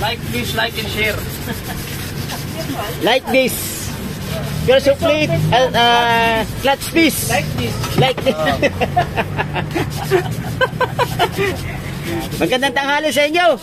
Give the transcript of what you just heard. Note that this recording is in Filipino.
Like, please like and share. Like this. Your plate, uh, uh, clutch this. Like this. Like this. Oh. Magandang tanghali sa inyo.